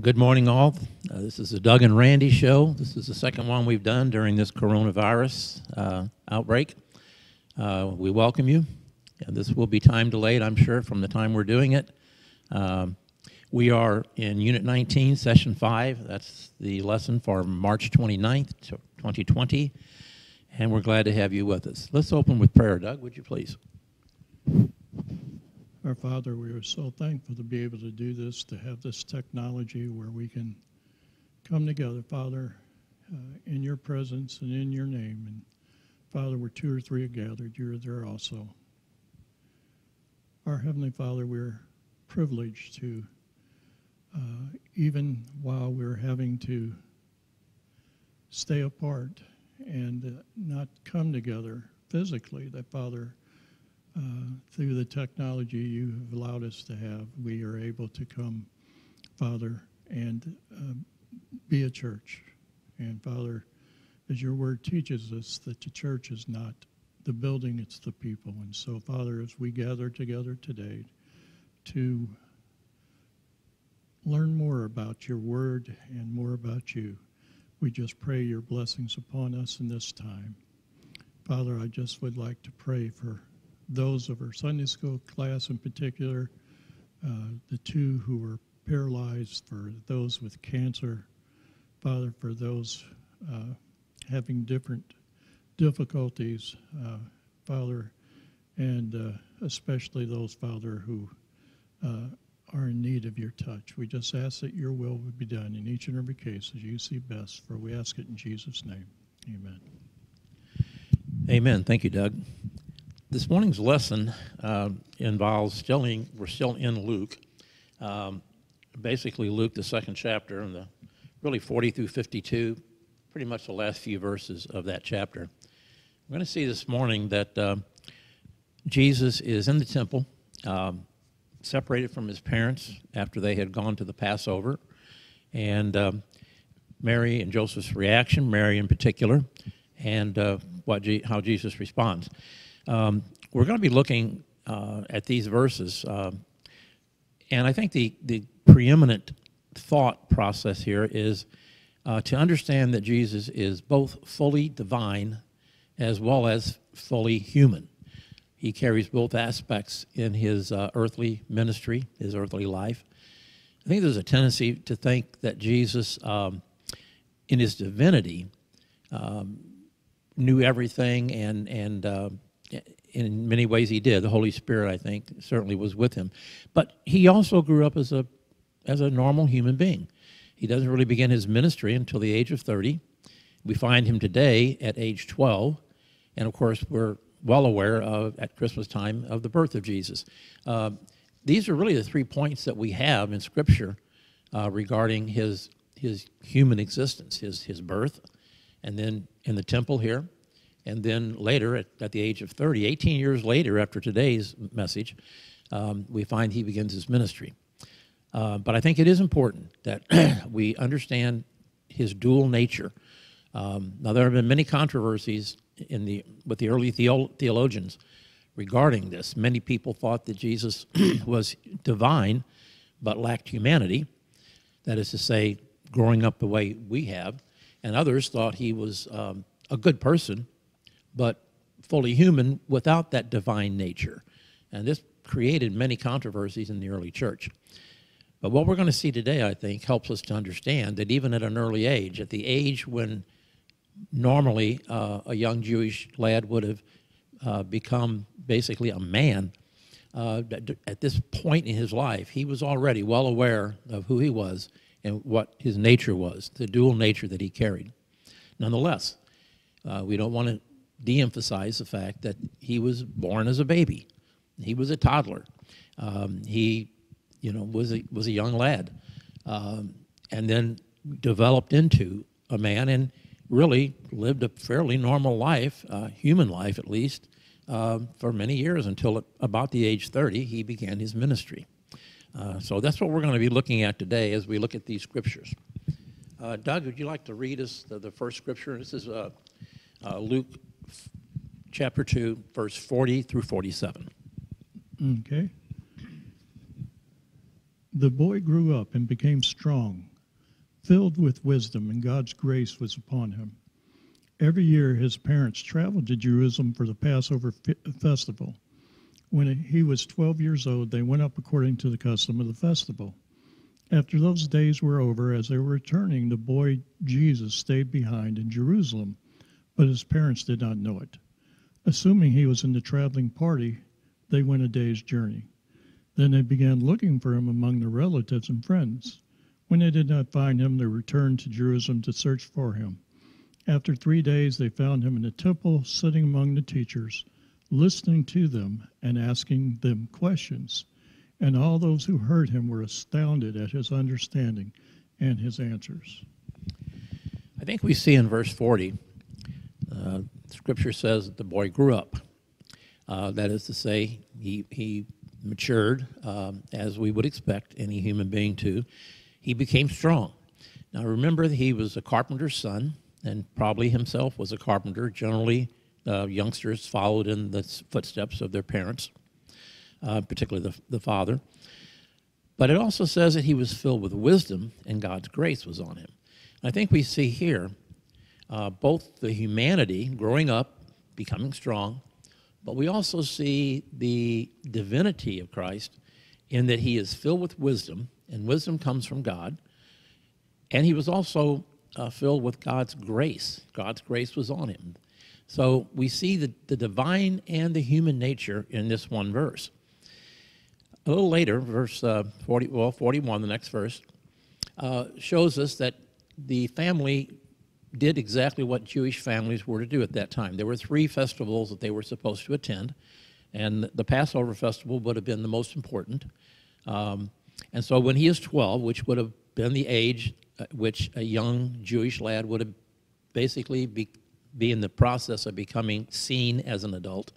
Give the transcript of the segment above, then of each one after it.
Good morning, all. Uh, this is the Doug and Randy show. This is the second one we've done during this coronavirus uh, outbreak. Uh, we welcome you. And this will be time delayed, I'm sure, from the time we're doing it. Um, we are in Unit 19, Session 5. That's the lesson for March 29th, 2020. And we're glad to have you with us. Let's open with prayer. Doug, would you please? Our Father, we are so thankful to be able to do this, to have this technology where we can come together, Father, uh, in your presence and in your name. And Father, where two or three are gathered, you're there also. Our Heavenly Father, we're privileged to, uh, even while we're having to stay apart and uh, not come together physically, that Father, uh, through the technology you have allowed us to have, we are able to come, Father, and uh, be a church. And Father, as your word teaches us, that the church is not the building, it's the people. And so, Father, as we gather together today to learn more about your word and more about you, we just pray your blessings upon us in this time. Father, I just would like to pray for those of our Sunday school class in particular, uh, the two who were paralyzed, for those with cancer, Father, for those uh, having different difficulties, uh, Father, and uh, especially those, Father, who uh, are in need of your touch. We just ask that your will would be done in each and every case as you see best, for we ask it in Jesus' name. Amen. Amen. Thank you, Doug. This morning's lesson uh, involves still in, we're still in Luke, um, basically Luke, the second chapter, and the really 40 through 52, pretty much the last few verses of that chapter. We're going to see this morning that uh, Jesus is in the temple, um, separated from his parents after they had gone to the Passover, and um, Mary and Joseph's reaction, Mary in particular, and uh, what G- how Jesus responds. Um, we're going to be looking uh, at these verses, uh, and I think the, the preeminent thought process here is uh, to understand that Jesus is both fully divine as well as fully human. He carries both aspects in his uh, earthly ministry, his earthly life. I think there's a tendency to think that Jesus, um, in his divinity, um, knew everything and, and uh, in many ways he did. The Holy Spirit, I think, certainly was with him. But he also grew up as a, as a normal human being. He doesn't really begin his ministry until the age of 30. We find him today at age 12. And of course, we're well aware of, at Christmas time, of the birth of Jesus. Uh, these are really the three points that we have in Scripture uh, regarding his, his human existence his, his birth, and then in the temple here, and then later, at, at, the age of 30, 18 years later after today's message, um, we find he begins his ministry. Uh, but I think it is important that we understand his dual nature. Um, now, there have been many controversies in the, with the early theo- theologians regarding this. Many people thought that Jesus was divine but lacked humanity, that is to say, growing up the way we have, and others thought he was um, a good person but fully human without that divine nature. And this created many controversies in the early church. But what we're going to see today, I think, helps us to understand that even at an early age, at the age when normally uh, a young Jewish lad would have uh, become basically a man, uh, at this point in his life, he was already well aware of who he was and what his nature was, the dual nature that he carried. Nonetheless, uh, we don't want to de-emphasize the fact that he was born as a baby. He was a toddler. Um, he, you know, was a, was a young lad, um, and then developed into a man and really lived a fairly normal life, uh, human life at least, uh, for many years until about the age 30 he began his ministry. Uh, so that's what we're going to be looking at today as we look at these scriptures. Uh, Doug, would you like to read us the, the first scripture? This is uh, uh, Luke chapter 2, verse 40 through 47. Okay. The boy grew up and became strong, filled with wisdom, and God's grace was upon him. Every year, his parents traveled to Jerusalem for the Passover festival. When he was 12 years old, they went up according to the custom of the festival. After those days were over, as they were returning, the boy Jesus stayed behind in Jerusalem, but his parents did not know it. Assuming he was in the traveling party, they went a day's journey. Then they began looking for him among their relatives and friends. When they did not find him, they returned to Jerusalem to search for him. After three days, they found him in the temple, sitting among the teachers listening to them and asking them questions. And all those who heard him were astounded at his understanding and his answers. I think we see in verse 40, uh, scripture says that the boy grew up. Uh, that is to say, he, he matured um, as we would expect any human being to. He became strong. Now remember, he was a carpenter's son, and probably himself was a carpenter. Generally, uh, youngsters followed in the footsteps of their parents, uh, particularly the, the father. But it also says that he was filled with wisdom and God's grace was on him. I think we see here uh, both the humanity growing up, becoming strong, but we also see the divinity of Christ in that he is filled with wisdom, and wisdom comes from God. And he was also uh, filled with God's grace. God's grace was on him. So we see the, the divine and the human nature in this one verse. A little later, verse uh, 40, well, 41, the next verse, uh, shows us that the family did exactly what Jewish families were to do at that time. There were three festivals that they were supposed to attend, and the Passover festival would have been the most important. Um, and so when he is 12, which would have been the age at which a young Jewish lad would have basically be, be in the process of becoming seen as an adult,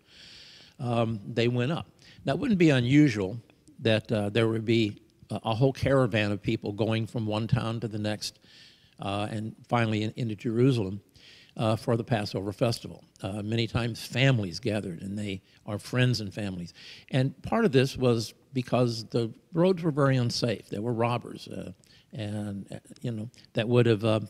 um, they went up. Now, it wouldn't be unusual that uh, there would be a, a, whole caravan of people going from one town to the next uh, and finally in, into Jerusalem uh, for the Passover festival. Uh, many times families gathered and they are friends and families. And part of this was because the roads were very unsafe. There were robbers uh, and, uh, you know, that would have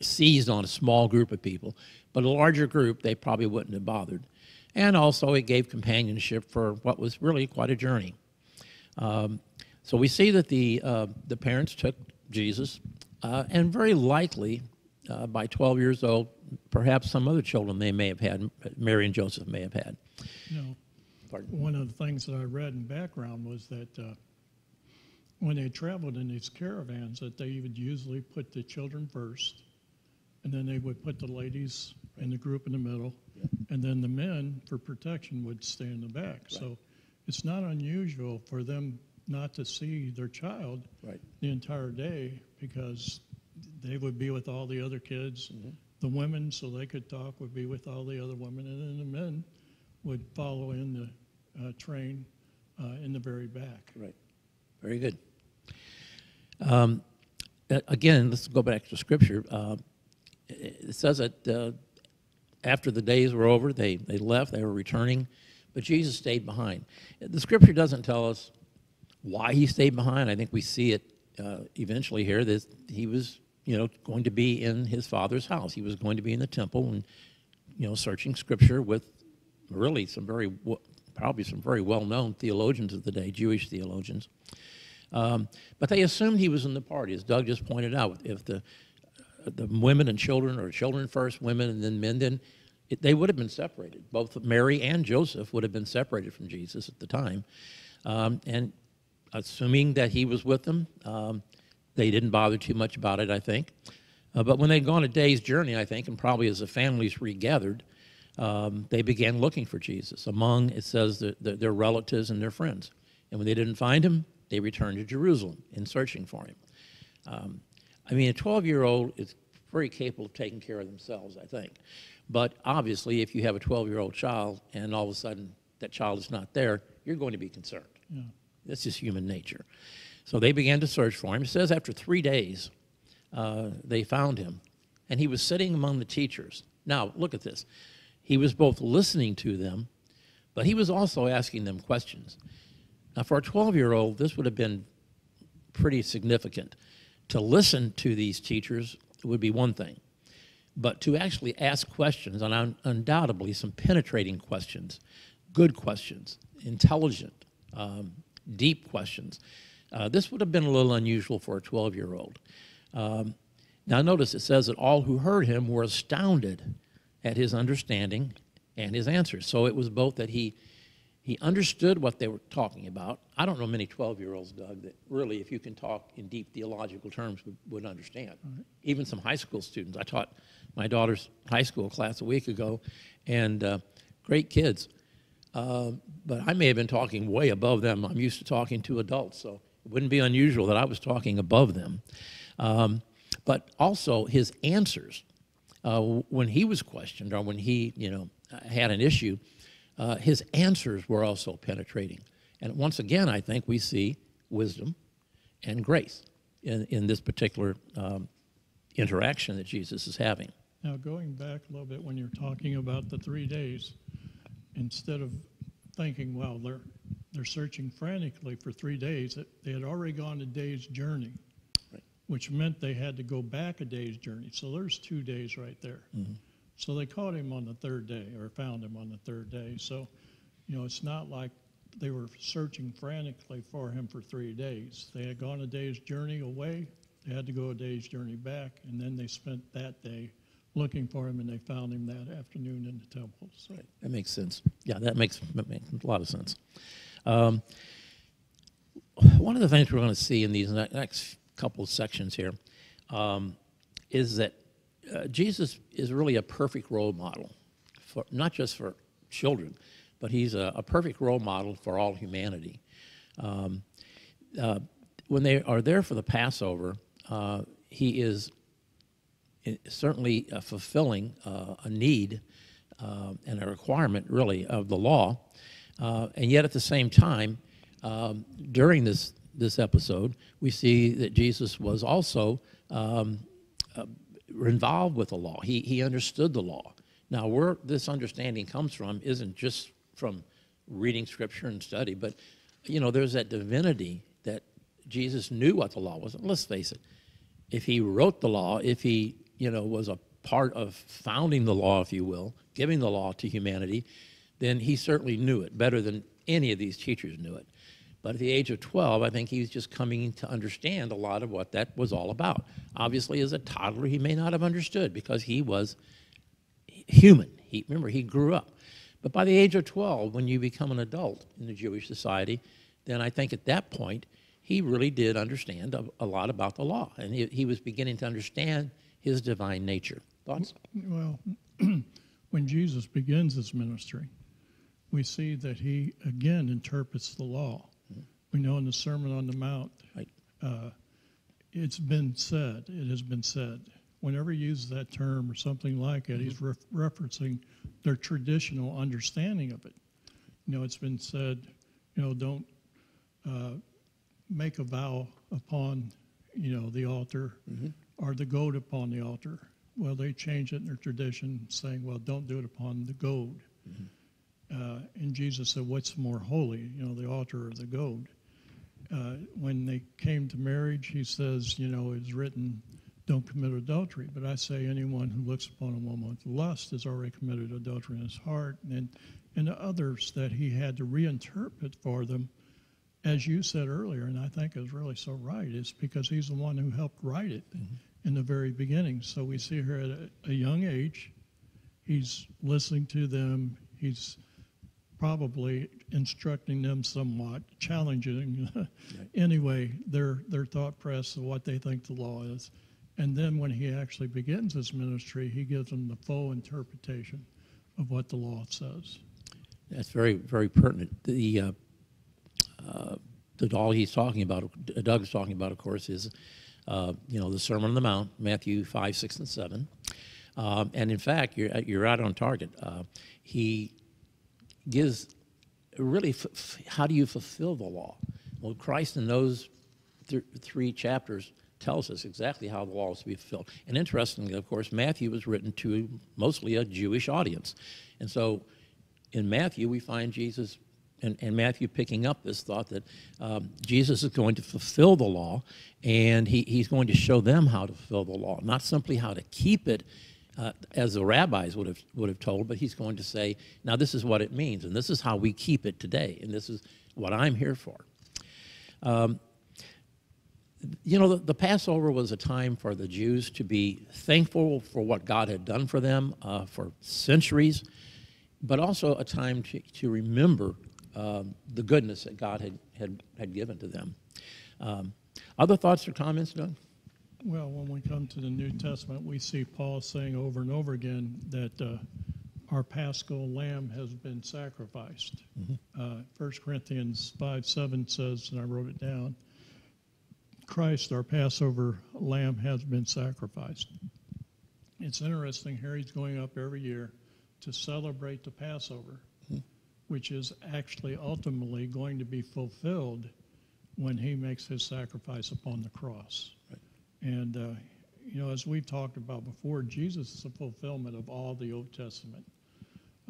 seized on a small group of people. But a larger group, they probably wouldn't have bothered. And also, it gave companionship for what was really quite a journey. Um, so we see that the, uh, the parents took Jesus, uh, and very likely uh, by 12 years old, perhaps some other children they may have had, Mary and Joseph may have had. You know, one of the things that I read in background was that uh, when they traveled in these caravans, that they would usually put the children first, and then they would put the ladies in the group in the middle, yeah. and then the men, for protection, would stay in the back. Right. So it's not unusual for them not to see their child right. the entire day because they would be with all the other kids. Mm-hmm. The women, so they could talk, would be with all the other women, and then the men would follow in the uh, train uh, in the very back. Right. Very good. Um, again, let's go back to Scripture. Uh, it says that uh, after the days were over, they, they left, they were returning, but Jesus stayed behind. The scripture doesn't tell us why he stayed behind. I think we see it uh, eventually here that he was, you know, going to be in his father's house. He was going to be in the temple and, you know, searching scripture with really some very, probably some very well-known theologians of the day, Jewish theologians. Um, but they assumed he was in the party, as Doug just pointed out. If the the women and children, or children first, women, and then men, then it, they would have been separated. Both Mary and Joseph would have been separated from Jesus at the time. Um, and assuming that he was with them, um, they didn't bother too much about it, I think. Uh, but when they'd gone a day's journey, I think, and probably as the families regathered, um, they began looking for Jesus among, it says, the, the, their relatives and their friends. And when they didn't find him, they returned to Jerusalem in searching for him. Um, I mean, a 12 year old is very capable of taking care of themselves, I think. But obviously, if you have a 12 year old child and all of a sudden that child is not there, you're going to be concerned. Yeah. That's just human nature. So they began to search for him. It says after three days, uh, they found him, and he was sitting among the teachers. Now, look at this. He was both listening to them, but he was also asking them questions. Now, for a 12 year old, this would have been pretty significant to listen to these teachers would be one thing, but to actually ask questions, and undoubtedly some penetrating questions, good questions, intelligent, um, deep questions, uh, this would have been a little unusual for a 12 year old. Um, now, notice it says that all who heard him were astounded at his understanding and his answers. So it was both that he he understood what they were talking about. I don't know many 12 year olds, Doug, that really, if you can talk in deep theological terms, would, would understand. Right. Even some high school students. I taught my daughter's high school class a week ago, and uh, great kids. Uh, but I may have been talking way above them. I'm used to talking to adults, so it wouldn't be unusual that I was talking above them. Um, but also his answers uh, when he was questioned or when he, you know, had an issue uh, his answers were also penetrating. And once again, I think we see wisdom and grace in, in this particular um, interaction that Jesus is having. Now, going back a little bit when you're talking about the three days, instead of thinking, well, they're, they're searching frantically for three days, they had already gone a day's journey, right. which meant they had to go back a day's journey. So there's two days right there. Mm-hmm. So they caught him on the third day, or found him on the third day. So, you know, it's not like they were searching frantically for him for three days. They had gone a day's journey away, they had to go a day's journey back, and then they spent that day looking for him, and they found him that afternoon in the temple. So. Right. That makes sense. Yeah, that makes, that makes a lot of sense. Um, one of the things we're going to see in these next couple of sections here um, is that uh, Jesus is really a perfect role model, for, not just for children, but he's a, a perfect role model for all humanity. Um, uh, when they are there for the Passover, uh, he is certainly uh, fulfilling uh, a need uh, and a requirement, really, of the law. and yet, at the same time, um, during this this episode, we see that Jesus was also um, involved with the law. He, he understood the law. Now, where this understanding comes from isn't just from reading scripture and study, but you know, there's that divinity that Jesus knew what the law was. And let's face it, if he wrote the law, if he, you know, was a part of founding the law, if you will, giving the law to humanity, then he certainly knew it better than any of these teachers knew it. But at the age of 12, I think he was just coming to understand a lot of what that was all about. Obviously, as a toddler, he may not have understood because he was human. He, remember, he grew up. But by the age of 12, when you become an adult in the Jewish society, then I think at that point, he really did understand a, a lot about the law. And he, he was beginning to understand his divine nature. Thoughts? Well, when Jesus begins his ministry, we see that he again interprets the law. We know in the Sermon on the Mount, right. uh, it's been said, it has been said. Whenever he uses that term or something like it, mm-hmm. he's re- referencing their traditional understanding of it. You know, it's been said, you know, don't uh, make a vow upon, you know, the altar mm-hmm. Or the goat upon the altar. Well, they changed it in their tradition, saying, well, don't do it upon the goat. Mm-hmm. Uh, and Jesus said, what's more holy, you know, the altar or the goat? uh, when they came to marriage, he says, you know, it's written, don't commit adultery. But I say anyone who looks upon a woman with lust has already committed adultery in his heart. And, and the others that he had to reinterpret for them, as you said earlier, and I think is really so right, is because he's the one who helped write it mm-hmm. In the very beginning. So we see here at a, a young age, he's listening to them, he's probably instructing them somewhat, challenging right. anyway their their thought process of what they think the law is. And then when he actually begins his ministry, he gives them the full interpretation of what the law says. That's very very pertinent. The uh, uh, the all he's talking about, Doug's talking about, of course, is uh, you know the Sermon on the Mount, Matthew five, six, and seven. Um, and in fact, you're you're right on target. Uh, he gives really how do you fulfill the law? Well, Christ in those th- three chapters tells us exactly how the law is to be fulfilled. And interestingly, of course, Matthew was written to mostly a Jewish audience. And so in Matthew, we find Jesus and, and Matthew picking up this thought that um, Jesus is going to fulfill the law, and he, he's going to show them how to fulfill the law, not simply how to keep it. Uh, as the rabbis would have would have told, but he's going to say, "Now this is what it means, and this is how we keep it today, and this is what I'm here for." Um, you know, the, the, Passover was a time for the Jews to be thankful for what God had done for them uh, for centuries, but also a time to, to remember um, the goodness that God had, had, had given to them. Um, other thoughts or comments, Doug? Well, when we come to the New Testament, we see Paul saying over and over again that uh, our paschal lamb has been sacrificed. Mm-hmm. Uh, 1 Corinthians 5 7 says, and I wrote it down Christ, our Passover lamb, has been sacrificed. It's interesting here, he's going up every year to celebrate the Passover. Which is actually ultimately going to be fulfilled when he makes his sacrifice upon the cross. Right. And, uh, you know, as we've talked about before, Jesus is the fulfillment of all the Old Testament.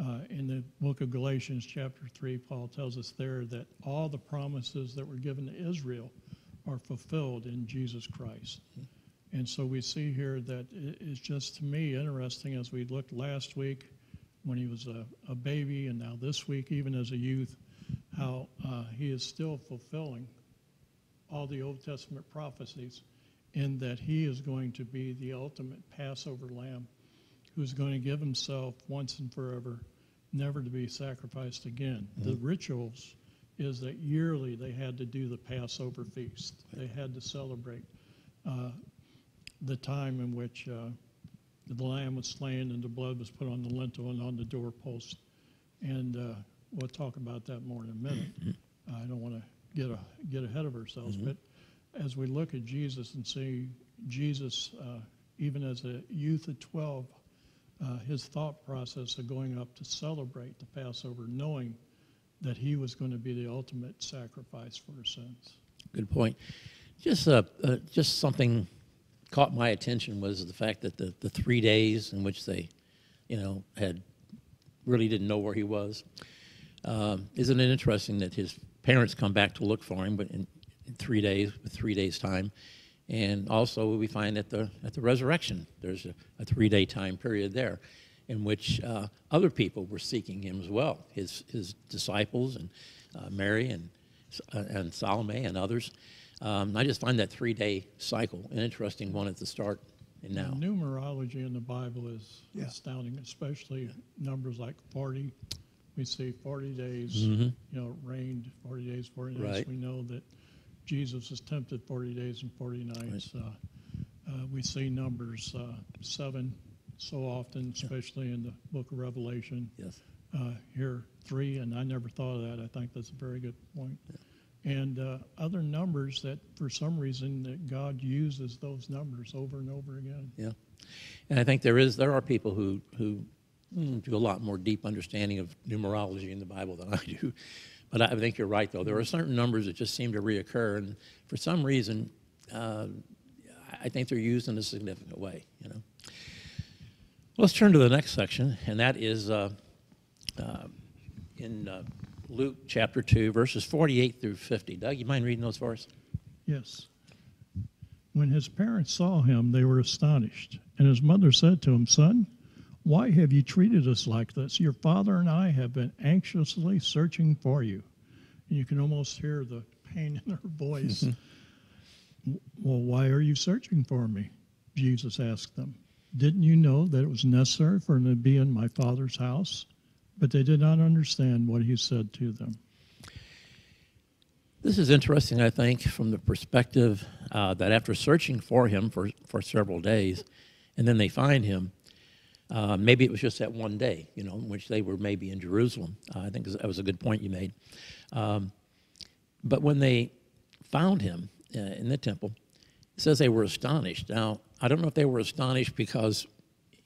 Uh, in the book of Galatians, chapter 3, Paul tells us there that all the promises that were given to Israel are fulfilled in Jesus Christ. And so we see here that it's just to me interesting as we looked last week when he was a, a baby, and now this week, even as a youth, how uh, he is still fulfilling all the Old Testament prophecies in that he is going to be the ultimate Passover lamb who's going to give himself once and forever, never to be sacrificed again. Mm-hmm. The rituals is that yearly they had to do the Passover feast. They had to celebrate uh, the time in which uh, the lamb was slain and the blood was put on the lintel and on the doorpost. And uh, we'll talk about that more in a minute. Mm-hmm. I don't want to get a, get ahead of ourselves, mm-hmm. but as we look at Jesus and see Jesus, uh, even as a youth of 12, uh, his thought process of going up to celebrate the Passover, knowing that he was going to be the ultimate sacrifice for our sins. Good point. Just uh, uh, just something caught my attention was the fact that the, the three days in which they, you know, had really didn't know where he was. Um, isn't it interesting that his parents come back to look for him, but in, in three days, three days time, and also we find at the at the resurrection there's a, a three day time period there in which uh, other people were seeking him as well, his, his disciples and uh, Mary and, uh, and Salome and others. Um, I just find that three day cycle an interesting one at the start and now. The numerology in the Bible is yeah. astounding, especially numbers like 40. We see 40 days, mm-hmm. you know, rained 40 days, 40 nights. Right. We know that Jesus was tempted 40 days and 40 nights. Right. Uh, uh, we see numbers uh, 7, so often, especially in the book of Revelation. Yes. Uh, here, three, and I never thought of that. I think that's a very good point. Yeah. And uh, other numbers that, for some reason, that God uses those numbers over and over again. Yeah, and I think there is there are people who who mm, do a lot more deep understanding of numerology in the Bible than I do. But I think you're right, though. There are certain numbers that just seem to reoccur, and for some reason, uh, I think they're used in a significant way. You know. Let's turn to the next section, and that is uh, uh, in uh, Luke chapter 2, verses 48 through 50. Doug, you mind reading those for us? Yes. When his parents saw him, they were astonished. And his mother said to him, Son, why have you treated us like this? Your father and I have been anxiously searching for you. And you can almost hear the pain in her voice. well, why are you searching for me? Jesus asked them. Didn't you know that it was necessary for him to be in my father's house? But they did not understand what he said to them. This is interesting, I think, from the perspective uh, that after searching for him for, for several days, and then they find him, uh, maybe it was just that one day, you know, in which they were maybe in Jerusalem. Uh, I think that was a good point you made. Um, but when they found him uh, in the temple, it says they were astonished. Now, I don't know if they were astonished because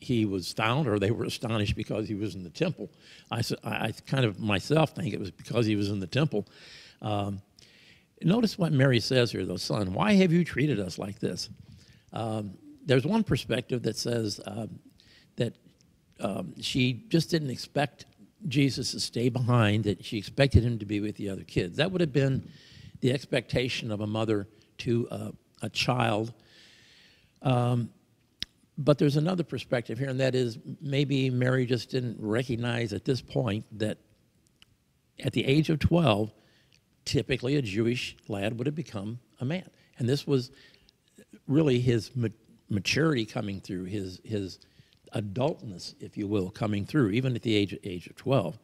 he was found or they were astonished because he was in the temple. I, I kind of myself think it was because he was in the temple. Um, notice what Mary says here, though, son, why have you treated us like this? Um, there's one perspective that says um, that um, she just didn't expect Jesus to stay behind, that she expected him to be with the other kids. That would have been the expectation of a mother to uh, a child. Um, but there's another perspective here, and that is maybe Mary just didn't recognize at this point that at the age of 12, typically a Jewish lad would have become a man. And this was really his ma- maturity coming through, his, his adultness, if you will, coming through, even at the age, age of 12.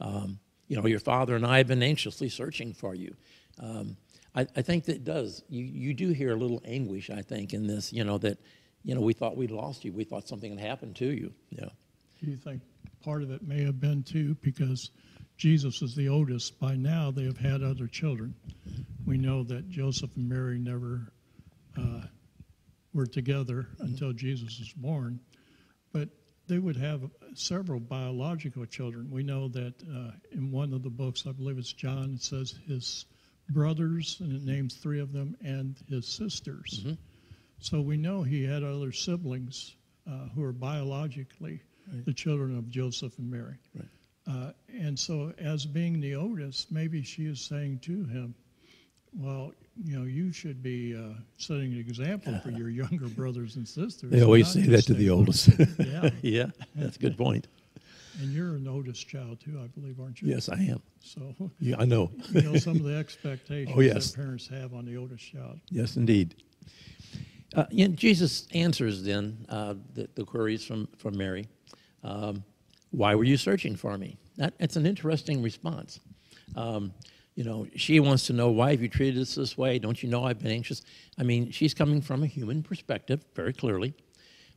Um, you know, your father and I have been anxiously searching for you. Um, I, I think that does. You, you do hear a little anguish, I think, in this, you know, that, you know, we thought we'd lost you. We thought something had happened to you. Yeah. Do you think part of it may have been too because Jesus is the oldest? By now, they have had other children. We know that Joseph and Mary never uh, were together until Jesus was born, but they would have several biological children. We know that uh, in one of the books, I believe it's John, it says his brothers, and it names three of them, and his sisters. So we know he had other siblings uh, who are biologically the children of Joseph and Mary. Right. Uh, and so, as being the oldest, maybe she is saying to him, Well, you know, you should be uh, setting an example for your younger brothers and sisters. They always say that to the oldest. Yeah. yeah, that's a good point. And you're an oldest child too, I believe, aren't you? Yes, I am. So, Yeah, I know. you know, some of the expectations Oh, yes. that parents have on the oldest child. Yes, indeed. Uh, yeah, Jesus answers then uh, the, the queries from, from Mary. Um, Why were you searching for me? That, that's an interesting response. Um, you know, she wants to know why have you treated us this way? Don't you know I've been anxious? I mean, she's coming from a human perspective very clearly.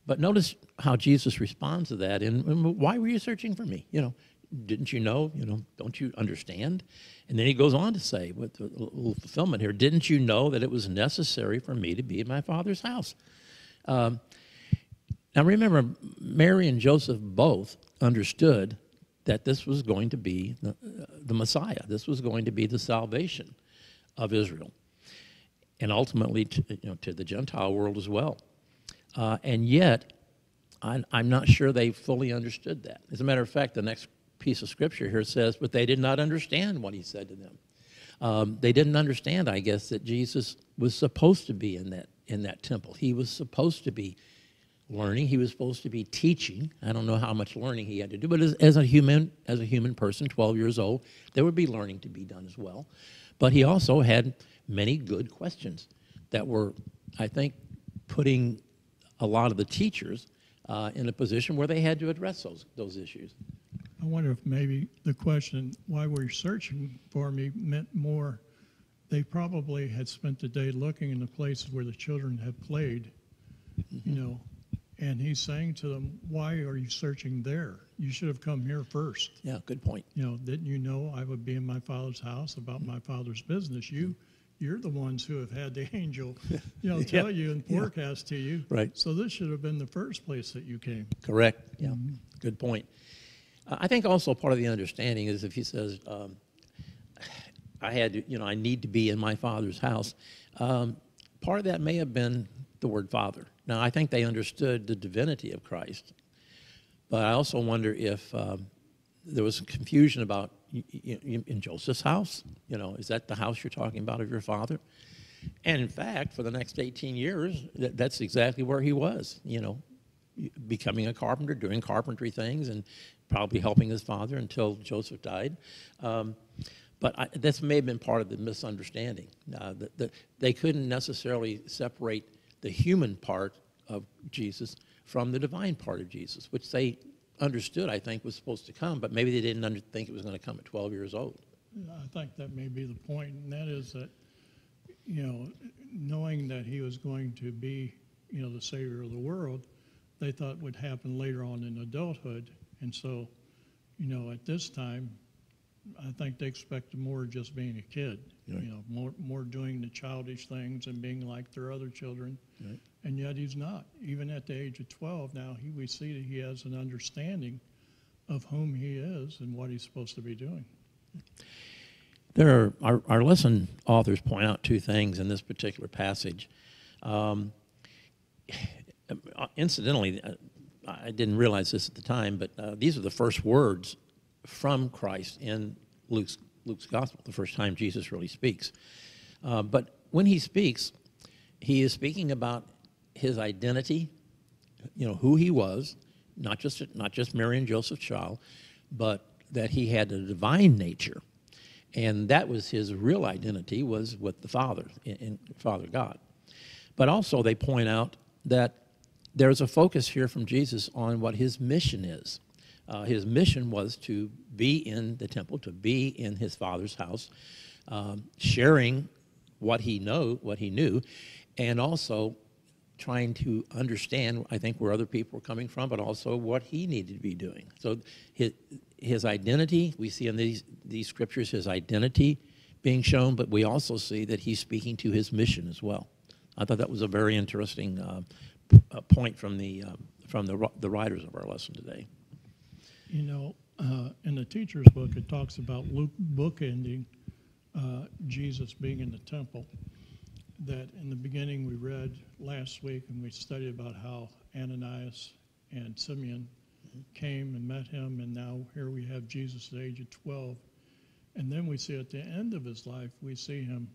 But notice how Jesus responds to that. And and why were you searching for me? You know, didn't you know? You know, don't you understand? And then he goes on to say, with a little fulfillment here, didn't you know that it was necessary for me to be in my father's house? Um, now remember, Mary and Joseph both understood that this was going to be the, the Messiah. This was going to be the salvation of Israel, and ultimately to, you know, to the Gentile world as well. Uh, and yet, I'm, I'm not sure they fully understood that. As a matter of fact, the next piece of scripture here says, but they did not understand what he said to them. Um, they didn't understand, I guess, that Jesus was supposed to be in that in that temple. He was supposed to be learning. He was supposed to be teaching. I don't know how much learning he had to do, but as, as a human, as a human person, 12 years old, there would be learning to be done as well. But he also had many good questions that were, I think, putting a lot of the teachers uh, in a position where they had to address those those issues. I wonder if maybe the question, why were you searching for me, meant more. They probably had spent the day looking in the places where the children had played, you know, and he's saying to them, Why are you searching there? You should have come here first. Yeah, good point. You know, didn't you know I would be in my father's house about my father's business? You, you're the ones who have had the angel, you know, Yeah, tell you and yeah. forecast to you. Right. So this should have been the first place that you came. Correct. Mm-hmm. Yeah. Good point. I think also part of the understanding is if he says, um, "I had, to, you know, I need to be in my father's house," um, part of that may have been the word "father." Now, I think they understood the divinity of Christ, but I also wonder if um, there was confusion about in Joseph's house. You know, is that the house you're talking about of your father? And in fact, for the next 18 years, that's exactly where he was. You know, becoming a carpenter, doing carpentry things, and probably helping his father until Joseph died. Um, but I, this may have been part of the misunderstanding. Uh, that, that they couldn't necessarily separate the human part of Jesus from the divine part of Jesus, which they understood, I think, was supposed to come, but maybe they didn't under, think it was going to come at 12 years old. I think that may be the point, and that is that, you know, knowing that he was going to be, you know, the savior of the world, they thought would happen later on in adulthood. And so, you know, at this time, I think they expected more just being a kid, Right. you know, more, more doing the childish things and being like their other children. Right. And yet he's not. Even at the age of 12 now, he, we see that he has an understanding of whom he is and what he's supposed to be doing. There are, our, our lesson authors point out two things in this particular passage. Um, incidentally, uh, I didn't realize this at the time, but uh, these are the first words from Christ in Luke's, Luke's gospel, the first time Jesus really speaks. Uh, but when he speaks, he is speaking about his identity, you know, who he was, not just, not just Mary and Joseph's child, but that he had a divine nature. And that was his real identity was with the Father, in, in Father God. But also they point out that there's a focus here from Jesus on what his mission is. Uh, his mission was to be in the temple, to be in his father's house, um, sharing what he know, what he knew, and also trying to understand, I think, where other people were coming from, but also what he needed to be doing. So his, his identity, we see in these, these scriptures his identity being shown, but we also see that he's speaking to his mission as well. I thought that was a very interesting uh, uh, point from the uh, from the the writers of our lesson today. You know, uh, in the teacher's book, it talks about Luke bookending uh, Jesus being in the temple. That in the beginning we read last week, and we studied about how Ananias and Simeon came and met him, and now here we have Jesus at the age of 12. And then we see at the end of his life, we see him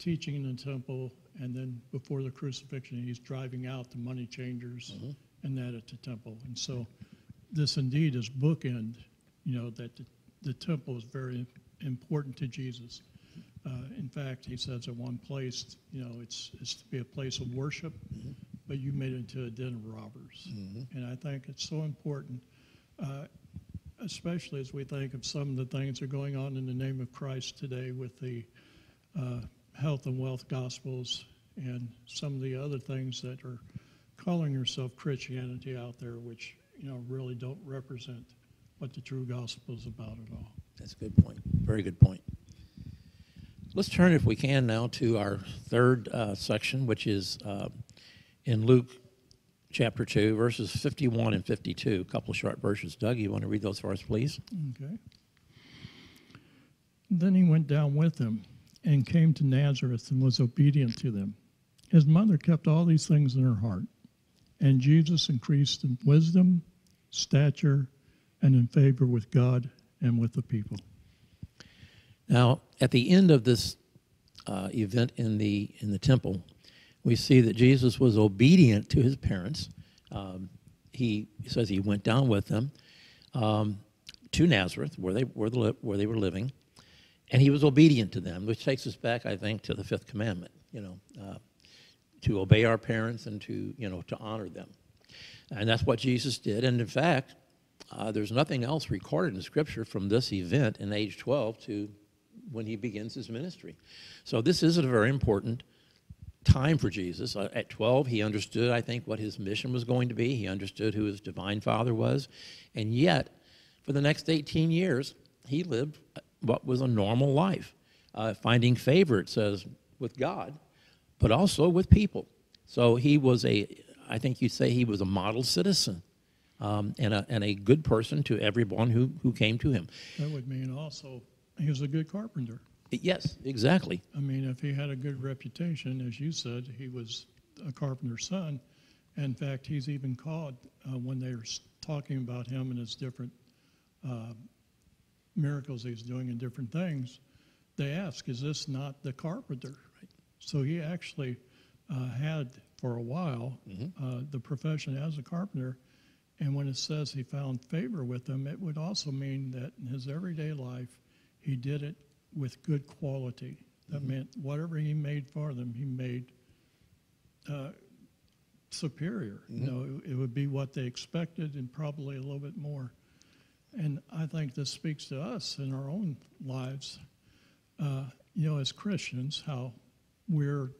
teaching in the temple, and then before the crucifixion, he's driving out the money changers mm-hmm. and that at the temple. And so this indeed is bookend, you know, that the, the temple is very important to Jesus. Uh, in fact, he says at one place, you know, it's, it's to be a place of worship, mm-hmm. but you made it into a den of robbers. Mm-hmm. And I think it's so important, uh, especially as we think of some of the things that are going on in the name of Christ today with the uh, health and wealth gospels and some of the other things that are calling yourself Christianity out there, which you know really don't represent what the true gospel is about at all. That's a good point. Very good point. Let's turn, if we can, now to our third uh, section, which is uh, in Luke chapter 2, verses 51 and 52. A couple of short verses. Doug, you want to read those for us, please? Okay. Then he went down with them and came to Nazareth and was obedient to them. His mother kept all these things in her heart. And Jesus increased in wisdom, stature, and in favor with God and with the people. Now, at the end of this uh, event in the in the temple, we see that Jesus was obedient to his parents. Um, he says he went down with them um, to Nazareth, where they where, the, where they were living, and he was obedient to them, which takes us back, I think, to the fifth commandment. You know, uh, to obey our parents and to you know to honor them, and that's what Jesus did. And in fact, uh, there's nothing else recorded in Scripture from this event in age 12 to when he begins his ministry. So this is a very important time for Jesus. Uh, at 12, he understood, I think, what his mission was going to be. He understood who his divine father was, and yet, for the next 18 years, he lived what was a normal life, uh, finding favor, it says, with God, but also with people. So he was a, I think you'd say he was a model citizen um, and, a, and a good person to everyone who, who came to him. That would mean also he was a good carpenter. Yes, exactly. I mean, if he had a good reputation, as you said, he was a carpenter's son. In fact, he's even called uh, when they're talking about him and his different uh, miracles he's doing and different things, they ask, Is this not the carpenter? Right. So he actually uh, had for a while mm-hmm. uh, the profession as a carpenter. And when it says he found favor with them, it would also mean that in his everyday life, he did it with good quality. That mm-hmm. meant whatever he made for them, he made uh, superior. Mm-hmm. You know, it, it, would be what they expected and probably a little bit more. And I think this speaks to us in our own lives, uh, you know, as Christians, how we're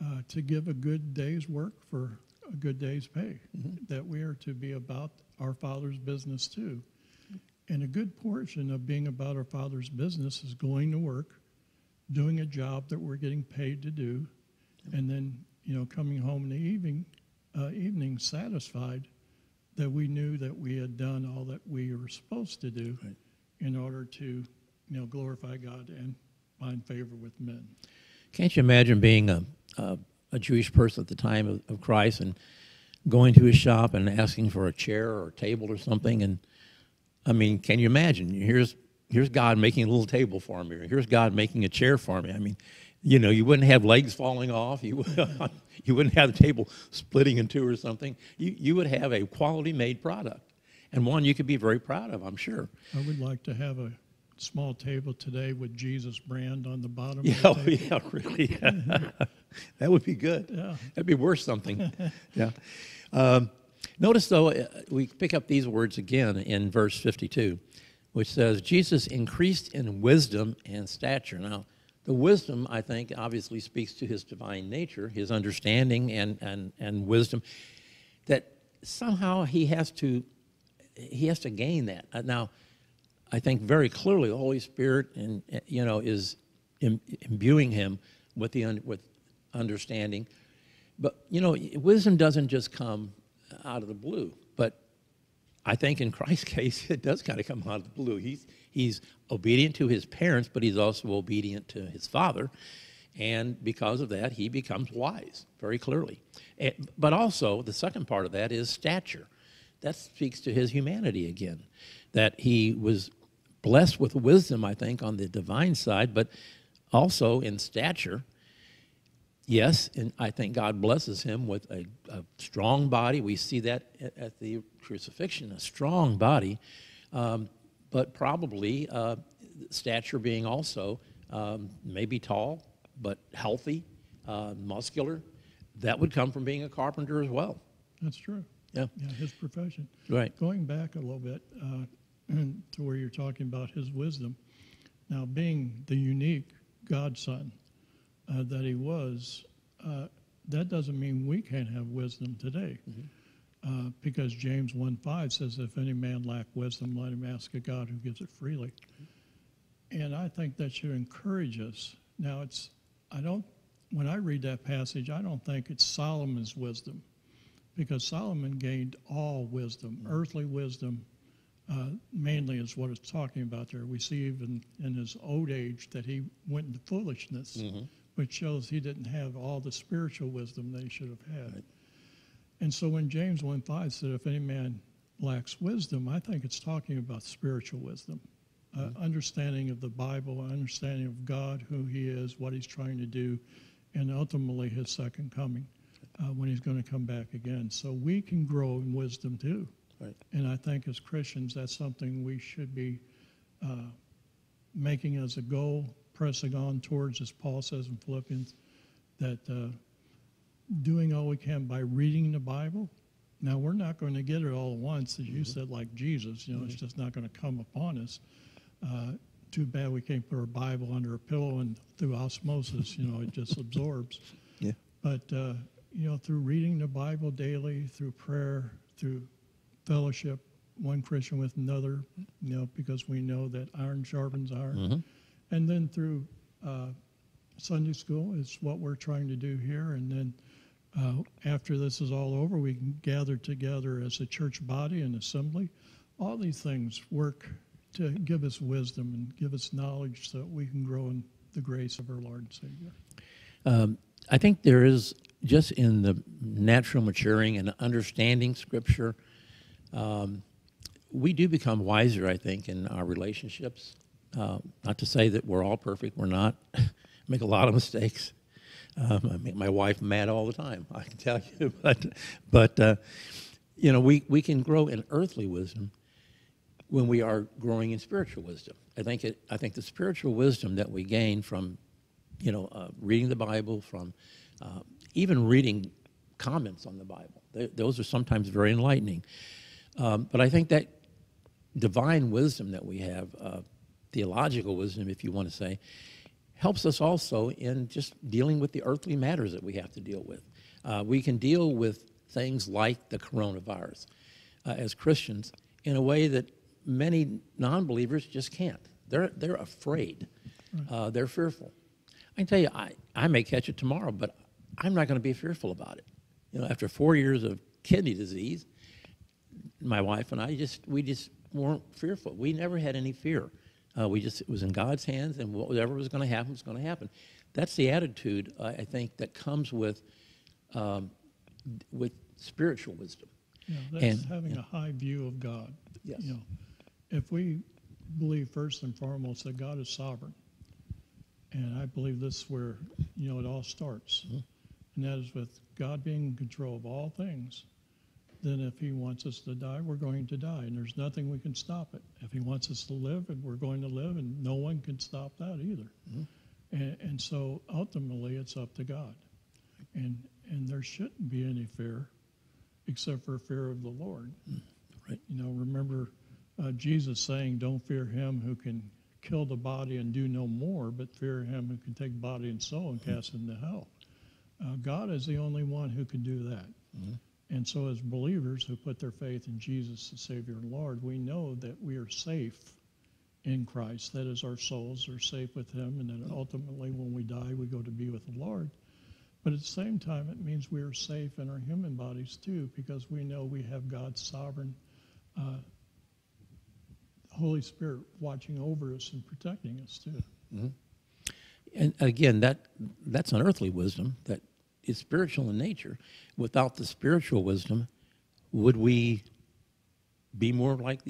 uh, to give a good day's work for a good day's pay, mm-hmm. that we are to be about our Father's business too. And a good portion of being about our Father's business is going to work, doing a job that we're getting paid to do, and then, you know, coming home in the evening, uh, evening satisfied that we knew that we had done all that we were supposed to do right. in order to, you know, glorify God and find favor with men. Can't you imagine being a, a, a Jewish person at the time of, of, Christ and going to his shop and asking for a chair or a table or something, and I mean, can you imagine? Here's here's God making a little table for me. Or here's God making a chair for me. I mean, you know, you wouldn't have legs falling off. You you wouldn't have the table splitting in two or something. You you would have a quality made product, and one you could be very proud of. I'm sure. I would like to have a small table today with Jesus brand on the bottom. Yeah, the oh, yeah, really. that would be good. Yeah. That'd be worth something. yeah. Um, notice, though, uh, we pick up these words again in verse 52, which says, Jesus increased in wisdom and stature. Now, the wisdom, I think, obviously speaks to his divine nature, his understanding and, and, and wisdom, that somehow he has to he has to gain that. Uh, Now, I think very clearly the Holy Spirit and uh, you know is im- imbuing him with the un- with understanding. But you know, wisdom doesn't just come out of the blue. I think in Christ's case, it does kind of come out of the blue. He's he's obedient to his parents, but he's also obedient to his father, and because of that, he becomes wise very clearly. Eh, But also, the second part of that is stature. That speaks to his humanity again, that he was blessed with wisdom, I think, on the divine side, but also in stature. Yes, and I think God blesses him with a, a strong body. We see that at, at the crucifixion, a strong body, um, but probably uh, stature being also um, maybe tall, but healthy, uh, muscular. That would come from being a carpenter as well. That's true. Yeah, Yeah, his profession. right. Going back a little bit uh, to where you're talking about his wisdom. Now, being the unique godson uh, that he was, uh, that doesn't mean we can't have wisdom today. Uh, because James 1 5 says, If any man lack wisdom, let him ask of God who gives it freely. And I think that should encourage us. Now, it's, I don't, when I read that passage, I don't think it's Solomon's wisdom because Solomon gained all wisdom, earthly wisdom, uh, mainly is what it's talking about there. We see even in his old age that he went into foolishness, which shows he didn't have all the spiritual wisdom that he should have had. And so when James 1 5 said, if any man lacks wisdom, I think it's talking about spiritual wisdom, uh, understanding of the Bible, understanding of God, who he is, what he's trying to do, and ultimately his second coming uh, when he's going to come back again. So we can grow in wisdom too. Right. And I think as Christians, that's something we should be uh, making as a goal, pressing on towards, as Paul says in Philippians, that uh, doing all we can by reading the Bible. Now, we're not going to get it all at once, as you said, like Jesus. You know, it's just not going to come upon us. Uh, too bad we can't put our Bible under a pillow and through osmosis, you know, it just absorbs. Yeah. But, uh, you know, through reading the Bible daily, through prayer, through fellowship, one Christian with another, you know, because we know that iron sharpens iron. And then through uh, Sunday school is what we're trying to do here. And then uh, after this is all over, we can gather together as a church body and assembly. All these things work to give us wisdom and give us knowledge so that we can grow in the grace of our Lord and Savior. Um, I think there is just in the natural maturing and understanding Scripture, um, we do become wiser. I think in our relationships. Uh, not to say that we're all perfect. We're not. make a lot of mistakes. Um, I make my wife mad all the time. I can tell you, but but uh, you know we we can grow in earthly wisdom when we are growing in spiritual wisdom. I think it, I think the spiritual wisdom that we gain from, you know, uh, reading the Bible, from uh, even reading comments on the Bible, th- those are sometimes very enlightening. Um, but I think that divine wisdom that we have, uh, theological wisdom, if you want to say, helps us also in just dealing with the earthly matters that we have to deal with. Uh, we can deal with things like the coronavirus uh, as Christians in a way that many non-believers just can't. They're they're afraid. Uh, they're fearful. I can tell you, I, I may catch it tomorrow, but I'm not going to be fearful about it. You know, after four years of kidney disease, my wife and I just we just weren't fearful. We never had any fear. Uh, we just it was in God's hands, and whatever was going to happen was going to happen. That's the attitude uh, I think that comes with um, with spiritual wisdom. Know, that's And- having a high view of God. Yes. You know, if we believe first and foremost that God is sovereign, and I believe this is where you know it all starts, and that is with God being in control of all things. Then, if He wants us to die, we're going to die, and there's nothing we can stop it. If He wants us to live, and we're going to live, and no one can stop that either. And, and so, ultimately, it's up to God, and and there shouldn't be any fear, except for fear of the Lord. Right. You know, remember uh, Jesus saying, "Don't fear him who can kill the body and do no more, but fear him who can take body and soul and cast into hell." Uh, God is the only one who can do that. And so, as believers who put their faith in Jesus, the Savior and Lord, we know that we are safe in Christ. That is, our souls are safe with Him, and then ultimately, when we die, we go to be with the Lord. But at the same time, it means we are safe in our human bodies too, because we know we have God's sovereign uh, Holy Spirit watching over us and protecting us too. And again, that that's an earthly wisdom that is spiritual in nature. Without the spiritual wisdom, would we be more like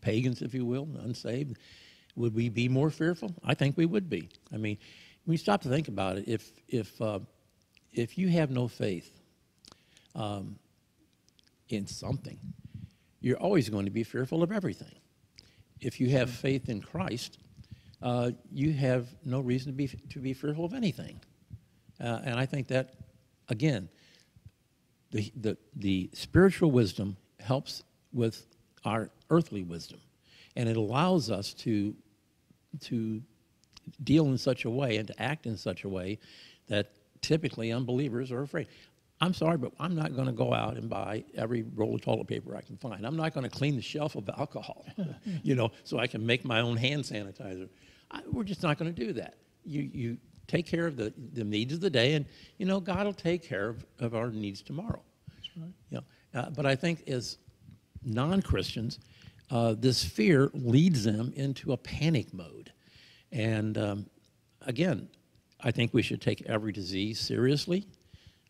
pagans, if you will, unsaved? Would we be more fearful? I think we would be. I mean, when you stop to think about it, if if uh, if you have no faith um, in something, you're always going to be fearful of everything. If you have faith in Christ, uh, you have no reason to be to be fearful of anything. Uh, and I think that, again, the, the the spiritual wisdom helps with our earthly wisdom, and it allows us to to deal in such a way and to act in such a way that typically unbelievers are afraid. I'm sorry, but I'm not going to go out and buy every roll of toilet paper I can find. I'm not going to clean the shelf of alcohol, you know, so I can make my own hand sanitizer. I, we're just not going to do that. You, you take care of the, the needs of the day, and, you know, God will take care of, of our needs tomorrow. That's right. You know, uh, but I think as non-Christians, uh, this fear leads them into a panic mode, and um, again, I think we should take every disease seriously.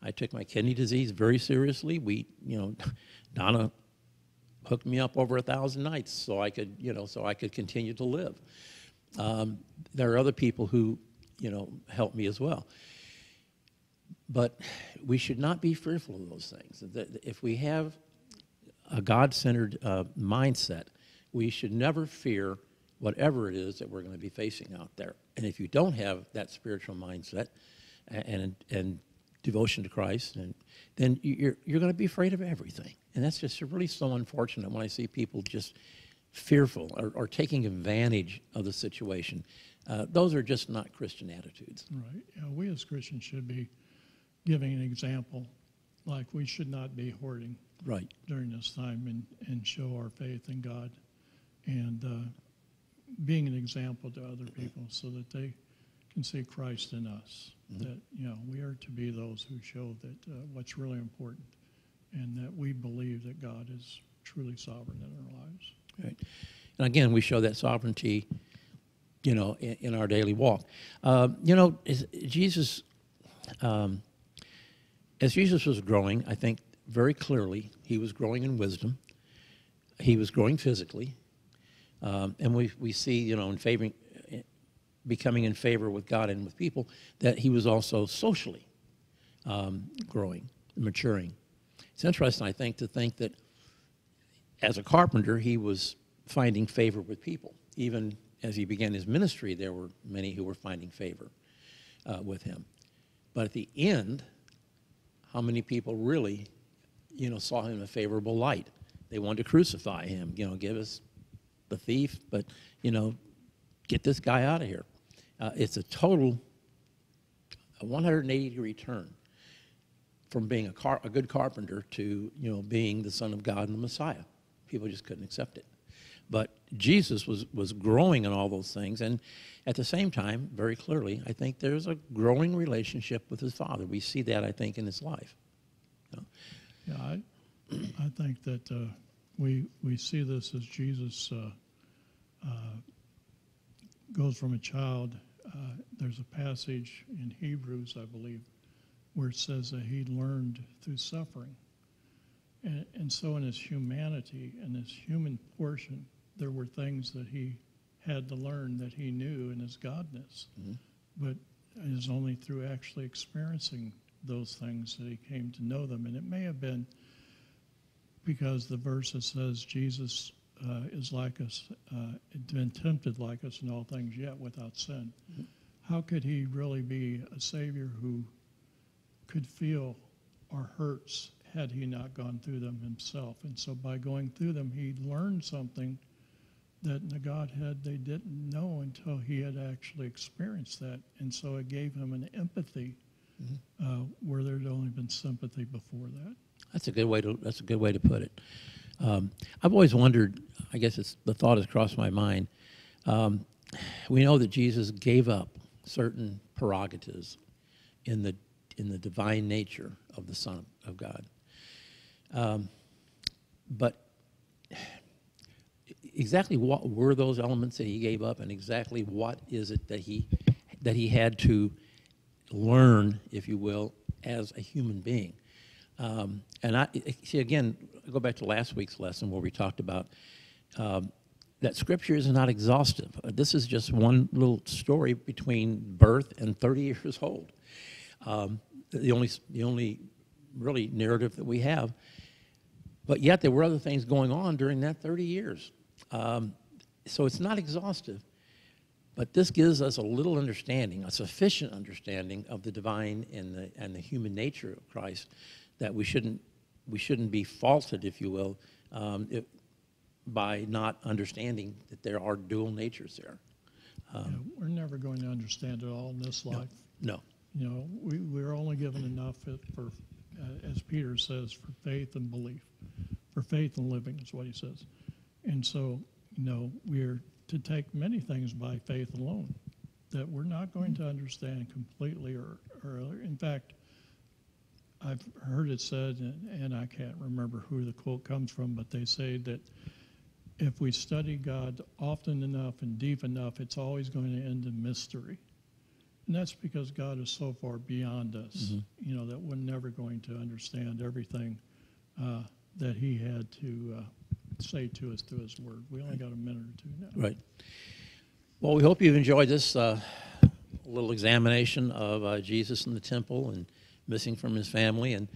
I took my kidney disease very seriously. We, you know, Donna hooked me up over a thousand nights so I could, you know, so I could continue to live. Um, there are other people who, you know, help me as well. But we should not be fearful of those things. If we have a God centered uh, mindset, we should never fear whatever it is that we're going to be facing out there. And if you don't have that spiritual mindset and, and, devotion to Christ, and, then you're, you're going to be afraid of everything. And that's just really so unfortunate when I see people just fearful or, or taking advantage of the situation. Uh, those are just not Christian attitudes. Right. Yeah, we as Christians should be giving an example. Like we should not be hoarding Right. during this time and, and show our faith in God and uh, being an example to other people so that they can see Christ in us. That, you know, we are to be those who show that uh, what's really important and that we believe that God is truly sovereign in our lives. Right. And again, we show that sovereignty, you know, in, in our daily walk. Uh, you know, Jesus, um, as Jesus was growing, I think very clearly he was growing in wisdom. He was growing physically, um, and we we see, you know, in favoring, becoming in favor with God and with people, that he was also socially um, growing, maturing. It's interesting, I think, to think that as a carpenter, he was finding favor with people. Even as he began his ministry, there were many who were finding favor uh, with him. But at the end, how many people really, you know, saw him in a favorable light? They wanted to crucify him, you know, give us the thief, but, you know, get this guy out of here. Uh, it's a total, a 180 degree turn from being a, car, a good carpenter to you know being the son of God and the Messiah. People just couldn't accept it. But Jesus was was growing in all those things, and at the same time, very clearly, I think there's a growing relationship with his Father. We see that I think in his life. You know, Yeah, I, I think that uh, we we see this as Jesus uh, uh, goes from a child. Uh, there's a passage in Hebrews, I believe, where it says that he learned through suffering, and, and so in his humanity and his human portion, there were things that he had to learn that he knew in his godness. Mhm. But was only through actually experiencing those things that he came to know them. And it may have been because the verse that says Jesus uh, is like us, uh, been tempted like us in all things, yet without sin. How could he really be a Savior who could feel our hurts had he not gone through them himself? And so by going through them, he learned something that in the Godhead they didn't know until he had actually experienced that. And so it gave him an empathy uh, where there'd only been sympathy before that. That's a good way to. That's a good way to put it. Um, I've always wondered. I guess it's the thought has crossed my mind. Um, we know that Jesus gave up certain prerogatives in the in the divine nature of the Son of God. Um, but exactly what were those elements that he gave up, and exactly what is it that he that he had to learn, if you will, as a human being? Um, and I see again, I go back to last week's lesson where we talked about um, that Scripture is not exhaustive. This is just one little story between birth and 30 years old. Um, the only the only really narrative that we have. But yet there were other things going on during that 30 years. Um, so it's not exhaustive. But this gives us a little understanding, a sufficient understanding of the divine and the, and the human nature of Christ that we shouldn't, we shouldn't be faulted, if you will, um, if, by not understanding that there are dual natures there. You know, we're never going to understand it all in this life. No. You know, we, we're only given enough for, uh, as Peter says, for faith and belief, for faith and living is what he says. And so, you know, we're to take many things by faith alone that we're not going to understand completely or, or in fact, I've heard it said, and, and I can't remember who the quote comes from, but they say that if we study God often enough and deep enough, it's always going to end in mystery. And that's because God is so far beyond us, you know, that we're never going to understand everything uh, that He had to uh, say to us through His Word. We only got a minute or two now. Right. Well, we hope you've enjoyed this uh, little examination of uh, Jesus in the temple and missing from his family. And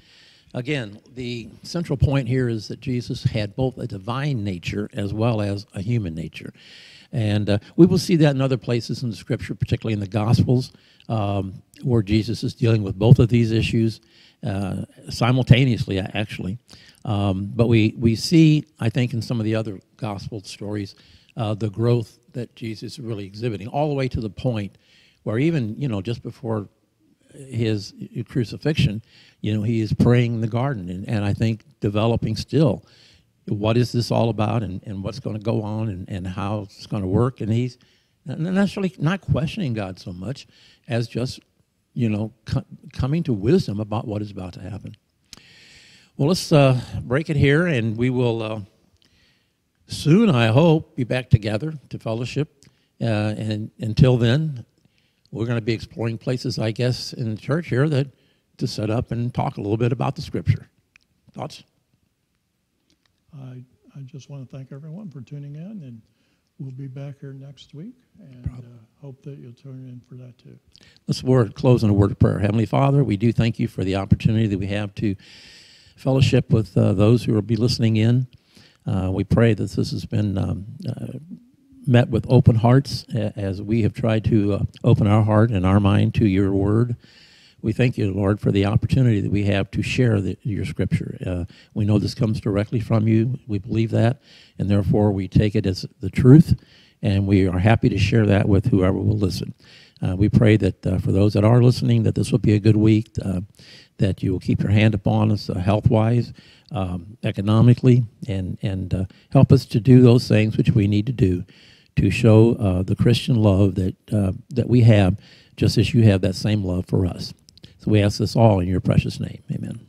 again, the central point here is that Jesus had both a divine nature as well as a human nature. And uh, we will see that in other places in the scripture, particularly in the Gospels, um, where Jesus is dealing with both of these issues uh, simultaneously, actually. Um, but we, we see, I think, in some of the other Gospel stories, uh, the growth that Jesus is really exhibiting, all the way to the point where even, you know, just before his crucifixion, you know, he is praying in the garden and, and I think developing still what is this all about and, and what's going to go on and, and how it's going to work. And he's not not questioning God so much as just, you know, co- coming to wisdom about what is about to happen. Well, let's uh, break it here and we will uh, soon, I hope, be back together to fellowship. Uh, and until then, we're going to be exploring places, I guess, in the church here that to set up and talk a little bit about the scripture. Thoughts? I, I just want to thank everyone for tuning in, and we'll be back here next week, and uh, hope that you'll tune in for that too. Let's word, close in a word of prayer. Heavenly Father, we do thank you for the opportunity that we have to fellowship with uh, those who will be listening in. Uh, we pray that this has been um, uh, met with open hearts as we have tried to uh, open our heart and our mind to your word. We thank you, Lord, for the opportunity that we have to share the, your scripture. Uh, we know this comes directly from you. We believe that, and therefore we take it as the truth, and we are happy to share that with whoever will listen. Uh, we pray that uh, for those that are listening, that this will be a good week, uh, that you will keep your hand upon us uh, health-wise, um, economically, and and uh, help us to do those things which we need to do to show uh, the Christian love that uh, that we have, just as you have that same love for us. So we ask this all in your precious name. Amen.